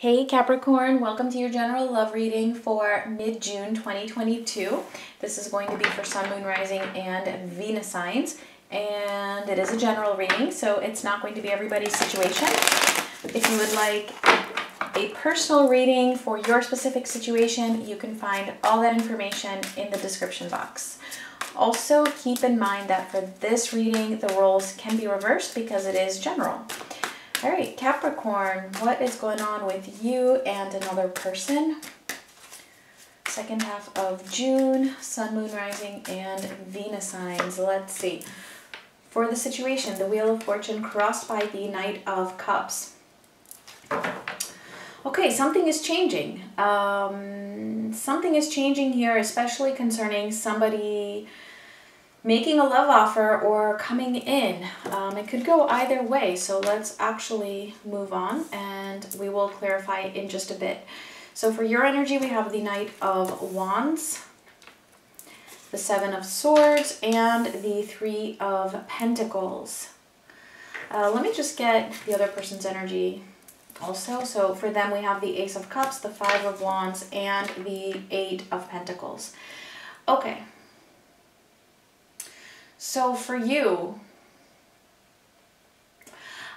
Hey Capricorn, welcome to your general love reading for mid-June 2022. This is going to be for Sun, Moon, Rising, and Venus signs. And it is a general reading, so it's not going to be everybody's situation. If you would like a personal reading for your specific situation, you can find all that information in the description box. Also, keep in mind that for this reading, the roles can be reversed because it is general. All right, Capricorn, what is going on with you and another person? Second half of June, Sun, Moon, Rising, and Venus signs. Let's see. For the situation, the Wheel of Fortune crossed by the Knight of Cups. Okay, something is changing. Um, something is changing here, especially concerning somebody making a love offer or coming in. Um, it could go either way, so let's actually move on and we will clarify in just a bit. So for your energy, we have the Knight of Wands, the Seven of Swords, and the Three of Pentacles. Uh, let me just get the other person's energy also. So for them, we have the Ace of Cups, the Five of Wands, and the Eight of Pentacles. Okay, so for you,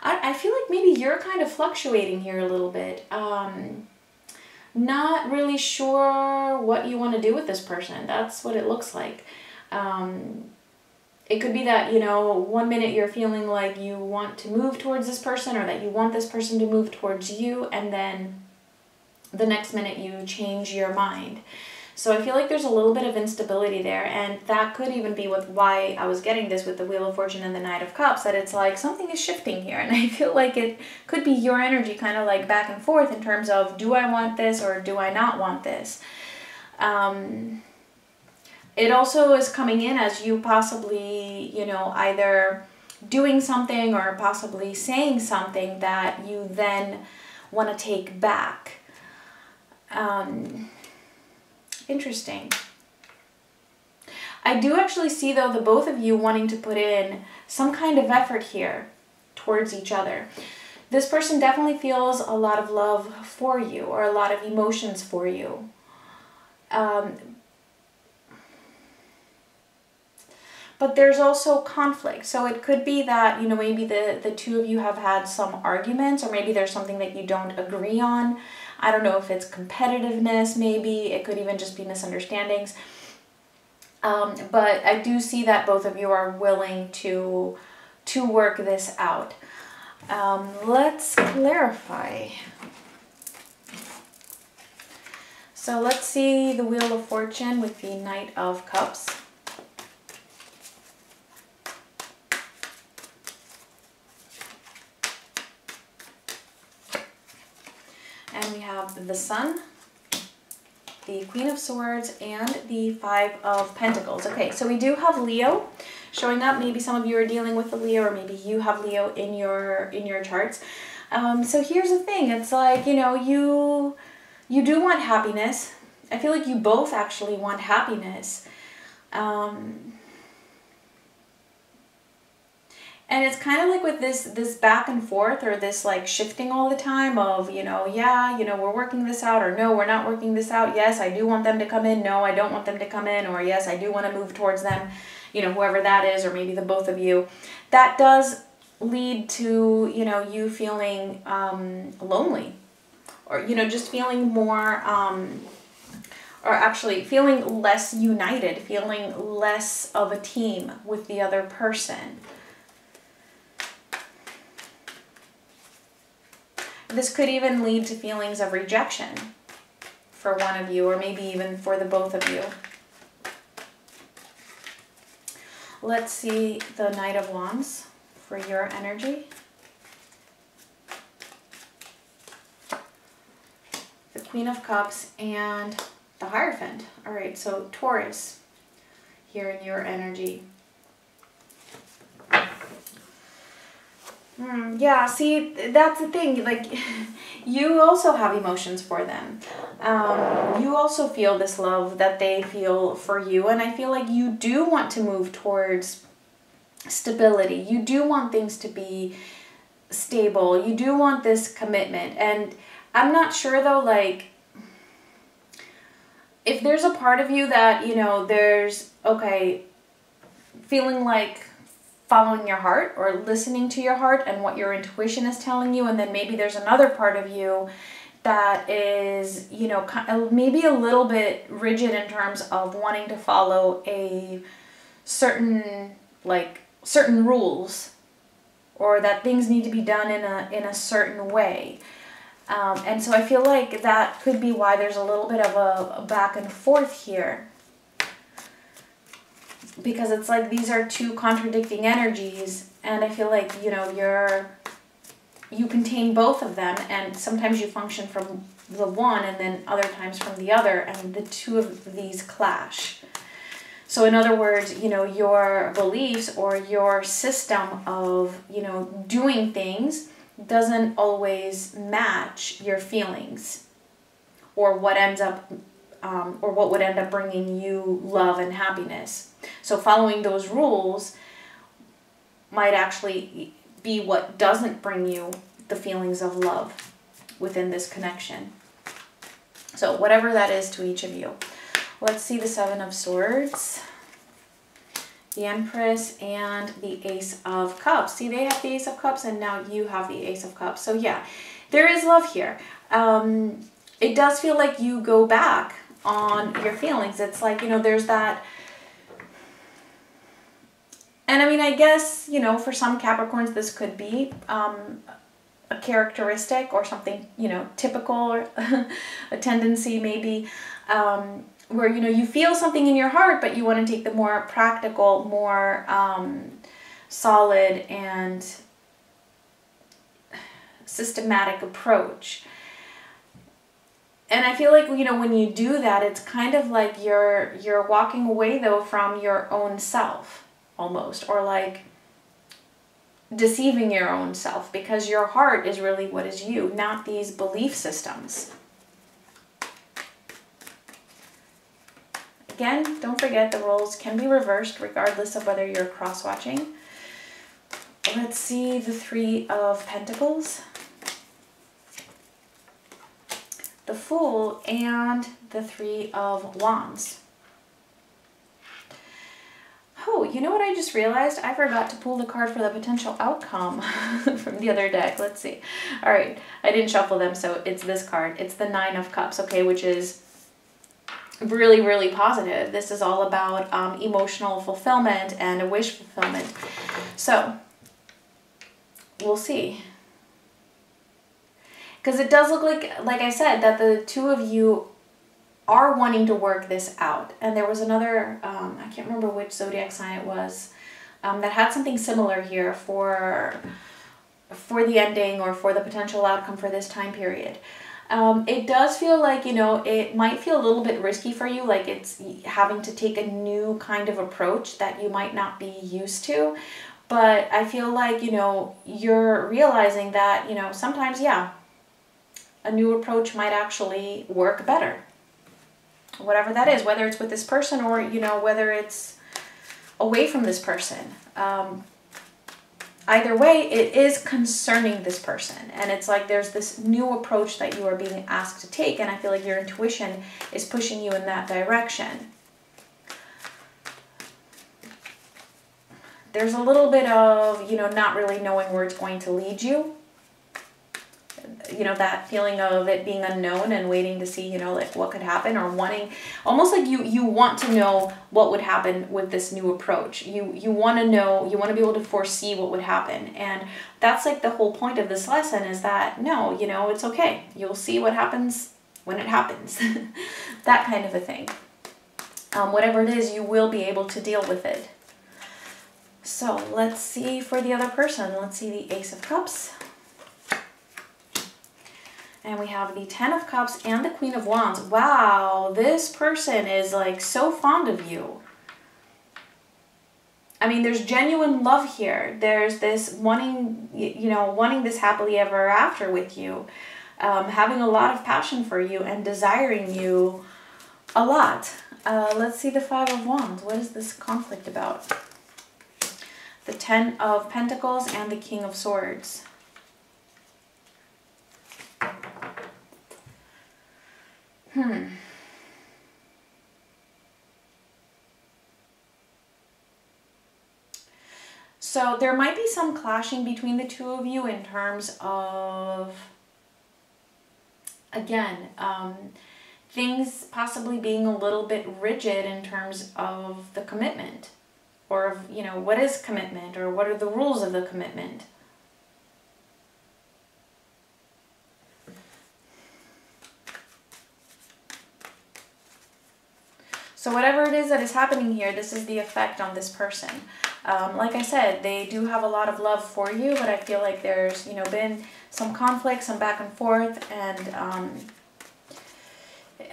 I, I feel like maybe you're kind of fluctuating here a little bit. Um, not really sure what you want to do with this person. That's what it looks like. Um, it could be that, you know, one minute you're feeling like you want to move towards this person or that you want this person to move towards you, and then the next minute you change your mind. So I feel like there's a little bit of instability there, and that could even be with why I was getting this with the Wheel of Fortune and the Knight of Cups, that it's like something is shifting here, and I feel like it could be your energy kind of like back and forth in terms of do I want this or do I not want this. Um, it also is coming in as you possibly, you know, either doing something or possibly saying something that you then want to take back. Um, Interesting. I do actually see, though, the both of you wanting to put in some kind of effort here towards each other. This person definitely feels a lot of love for you or a lot of emotions for you. Um, but there's also conflict. So it could be that, you know, maybe the, the two of you have had some arguments or maybe there's something that you don't agree on. I don't know if it's competitiveness, maybe. It could even just be misunderstandings. Um, but I do see that both of you are willing to, to work this out. Um, let's clarify. So let's see the Wheel of Fortune with the Knight of Cups. And we have the Sun, the Queen of Swords, and the Five of Pentacles. Okay, so we do have Leo showing up. Maybe some of you are dealing with the Leo, or maybe you have Leo in your in your charts. Um, so here's the thing. It's like, you know, you you do want happiness. I feel like you both actually want happiness. Um, and it's kind of like with this this back and forth or this like shifting all the time of you know yeah you know we're working this out or no we're not working this out. Yes i do want them to come in. No i don't want them to come in. Or yes i do want to move towards them you know whoever that is or maybe the both of you. That does lead to you know you feeling um, lonely. Or you know just feeling more um, or actually feeling less united feeling less of a team with the other person This could even lead to feelings of rejection for one of you or maybe even for the both of you. Let's see the Knight of Wands for your energy. The Queen of Cups and the Hierophant. All right, so Taurus here in your energy. Mm, yeah, see, that's the thing. Like, you also have emotions for them. Um, you also feel this love that they feel for you. And I feel like you do want to move towards stability. You do want things to be stable. You do want this commitment. And I'm not sure though, like, if there's a part of you that, you know, there's, okay, feeling like following your heart or listening to your heart and what your intuition is telling you, and then maybe there's another part of you that is, you know, maybe a little bit rigid in terms of wanting to follow a certain, like, certain rules or that things need to be done in a in a certain way. Um, and so I feel like that could be why there's a little bit of a, a back and forth here. Because it's like these are two contradicting energies, and I feel like, you know, you're you contain both of them, and sometimes you function from the one and then other times from the other, and the two of these clash. So in other words, you know, your beliefs or your system of, you know, doing things doesn't always match your feelings or what ends up um, or what would end up bringing you love and happiness. So following those rules might actually be what doesn't bring you the feelings of love within this connection. So whatever that is to each of you. Let's see the Seven of Swords, the Empress, and the Ace of Cups. See, they have the Ace of Cups, and now you have the Ace of Cups. So yeah, there is love here. Um, it does feel like you go back on your feelings. It's like, you know, there's that... And I mean, I guess, you know, for some Capricorns, this could be um, a characteristic or something, you know, typical or a tendency maybe um, where, you know, you feel something in your heart, but you want to take the more practical, more um, solid and systematic approach. And I feel like, you know, when you do that, it's kind of like you're, you're walking away though from your own self almost, or like, deceiving your own self because your heart is really what is you, not these belief systems. Again, don't forget the roles can be reversed regardless of whether you're cross-watching. Let's see the Three of Pentacles, the Fool, and the Three of Wands. Oh, you know what I just realized? I forgot to pull the card for the potential outcome from the other deck. Let's see. All right, I didn't shuffle them, so it's this card. It's the Nine of Cups, okay, which is really, really positive. This is all about um, emotional fulfillment and a wish fulfillment. So, we'll see. Because it does look like, like I said, that the two of you are wanting to work this out. And there was another, um, I can't remember which zodiac sign it was, um, that had something similar here for for the ending or for the potential outcome for this time period. Um, it does feel like, you know, it might feel a little bit risky for you, like it's having to take a new kind of approach that you might not be used to. But I feel like, you know, you're realizing that, you know, sometimes, yeah, a new approach might actually work better whatever that is, whether it's with this person or, you know, whether it's away from this person. Um, either way, it is concerning this person. And it's like there's this new approach that you are being asked to take. And I feel like your intuition is pushing you in that direction. There's a little bit of, you know, not really knowing where it's going to lead you you know that feeling of it being unknown and waiting to see you know like what could happen or wanting almost like you you want to know what would happen with this new approach. You you want to know you want to be able to foresee what would happen. And that's like the whole point of this lesson is that no you know it's okay. You'll see what happens when it happens. That kind of a thing. Um, whatever it is you will be able to deal with it. So let's see for the other person. Let's see the ace of cups and we have the Ten of Cups and the Queen of Wands. Wow, this person is like so fond of you. I mean, there's genuine love here. There's this wanting, you know, wanting this happily ever after with you. Um, having a lot of passion for you and desiring you a lot. Uh, let's see the Five of Wands. What is this conflict about? The Ten of Pentacles and the King of Swords. Hmm. So there might be some clashing between the two of you in terms of, again, um, things possibly being a little bit rigid in terms of the commitment or of, you know, what is commitment or what are the rules of the commitment. So whatever it is that is happening here, this is the effect on this person. Um, like I said, they do have a lot of love for you, but I feel like there's, you know, been some conflict, some back and forth, and, um,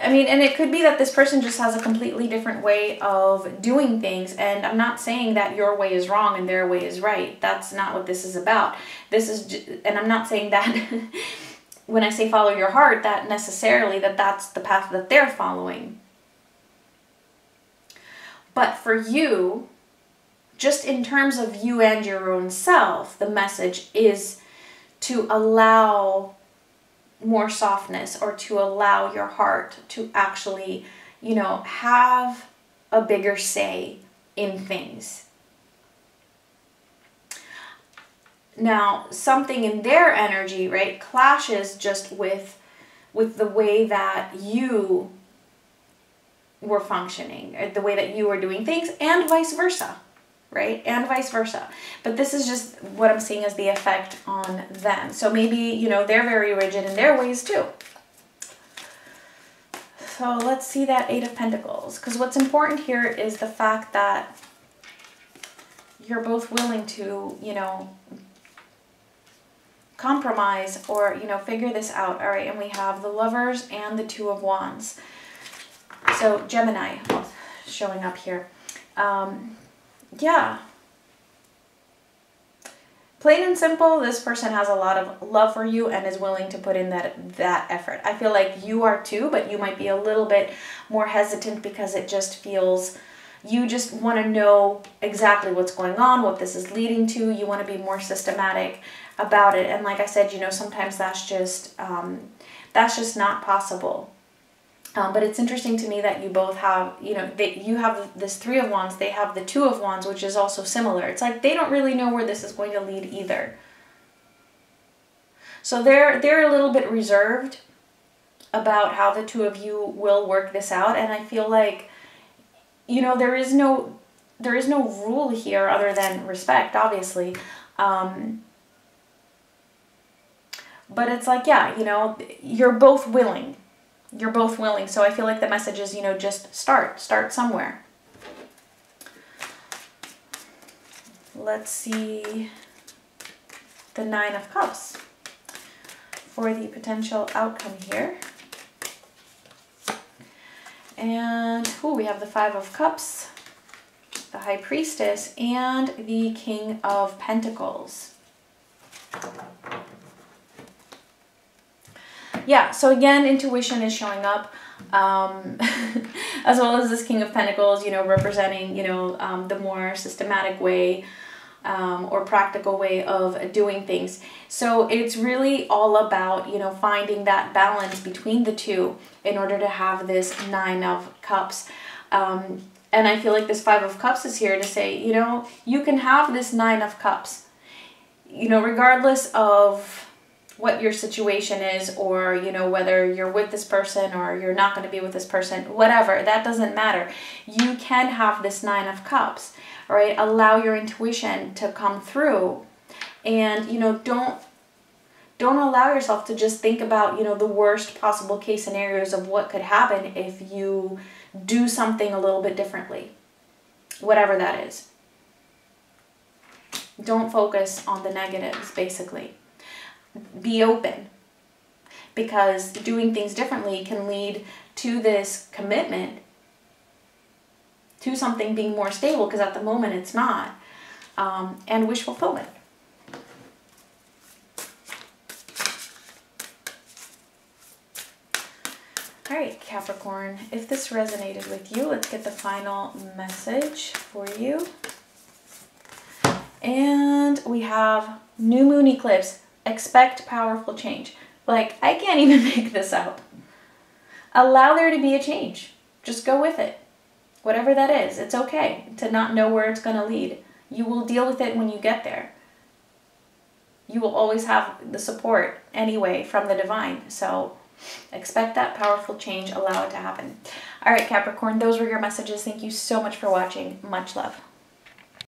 I mean, and it could be that this person just has a completely different way of doing things, and I'm not saying that your way is wrong and their way is right. That's not what this is about. This is, just, and I'm not saying that when I say follow your heart, that necessarily that that's the path that they're following. But for you, just in terms of you and your own self, the message is to allow more softness or to allow your heart to actually, you know, have a bigger say in things. Now, something in their energy, right, clashes just with with the way that you were functioning, uh, the way that you were doing things, and vice versa, right? And vice versa. But this is just what I'm seeing as the effect on them. So maybe, you know, they're very rigid in their ways too. So let's see that Eight of Pentacles. Because what's important here is the fact that you're both willing to, you know, compromise or, you know, figure this out. All right, and we have the Lovers and the Two of Wands. So Gemini showing up here. Um, yeah. Plain and simple, this person has a lot of love for you and is willing to put in that that effort. I feel like you are too, but you might be a little bit more hesitant because it just feels you just want to know exactly what's going on, what this is leading to. You want to be more systematic about it. And like I said, you know, sometimes that's just um, that's just not possible. Um, but it's interesting to me that you both have, you know, that you have this three of wands, they have the two of wands, which is also similar. It's like they don't really know where this is going to lead either. So they're they're a little bit reserved about how the two of you will work this out, and I feel like, you know, there is no there is no rule here other than respect, obviously. Um, but it's like, yeah, you know, you're both willing you're both willing. So I feel like the message is, you know, just start, start somewhere. Let's see the Nine of Cups for the potential outcome here. And oh, we have the Five of Cups, the High Priestess, and the King of Pentacles yeah, so again, intuition is showing up. Um, as well as this King of Pentacles, you know, representing, you know, um, the more systematic way um, or practical way of doing things. So it's really all about, you know, finding that balance between the two in order to have this Nine of Cups. Um, and I feel like this Five of Cups is here to say, you know, you can have this Nine of Cups, you know, regardless of what your situation is or you know whether you're with this person or you're not going to be with this person whatever that doesn't matter. You can have this nine of cups right? Allow your intuition to come through and you know don't don't allow yourself to just think about you know the worst possible case scenarios of what could happen if you do something a little bit differently whatever that is. Don't focus on the negatives basically be open. Because doing things differently can lead to this commitment to something being more stable because at the moment it's not um, and wish fulfillment. All right capricorn if this resonated with you let's get the final message for you. And we have new moon eclipse expect powerful change. Like, I can't even make this up. allow there to be a change. Just go with it. Whatever that is, it's okay to not know where it's going to lead. You will deal with it when you get there. You will always have the support anyway from the divine. So expect that powerful change, allow it to happen. All right, Capricorn, those were your messages. Thank you so much for watching. Much love.